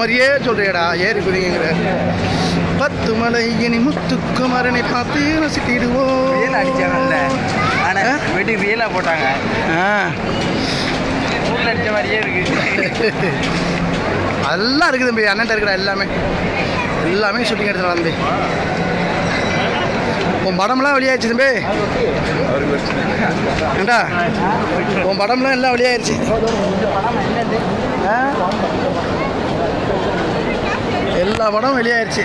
மாதிரியே சொல்றியடா ஏறி குதிங்கிற பத்து மலை இனி முத்துக்குமரனை பார்த்து ரசித்திடுவோம். ரியல் அடிச்சாங்கல்ல ஆனா வெடி ரியலா போட்டாங்க. ஊர்ல அடிச்ச மாதிரியே இருக்கு. எல்லாம் இருக்குது தம்பி அண்ணன் இருக்கிற எல்லாமே. எல்லாமே ஷூட்டிங் எடுத்துட்டு தம்பி. உன் படம்லாம் வெளியாயிடுச்சு தம்பி. ஏண்டா? உன் படம்லாம் எல்லாம் வெளியாயிருச்சு. படம் வெளியாயிருச்சு.